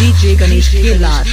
DJ Ganesh के लाल